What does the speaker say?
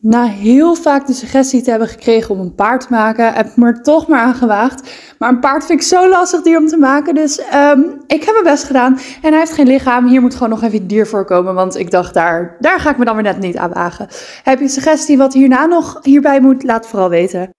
na heel vaak de suggestie te hebben gekregen om een paard te maken, heb ik me er toch maar aan gewaagd. Maar een paard vind ik zo lastig dier om te maken, dus um, ik heb mijn best gedaan. En hij heeft geen lichaam, hier moet gewoon nog even dier voorkomen, want ik dacht, daar, daar ga ik me dan weer net niet aan wagen. Heb je een suggestie wat hierna nog hierbij moet? Laat vooral weten.